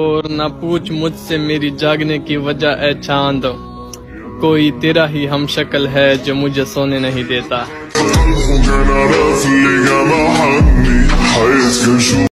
और न पूछ मुझसे मेरी जागने की वजह है चाँद। कोई तेरा ही हम शक्ल है जो मुझे सोने नहीं देता।